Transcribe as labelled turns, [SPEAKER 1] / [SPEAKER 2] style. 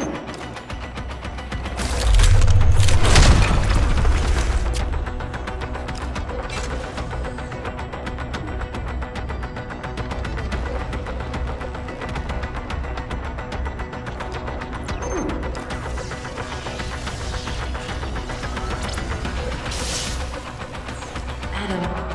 [SPEAKER 1] I don't know.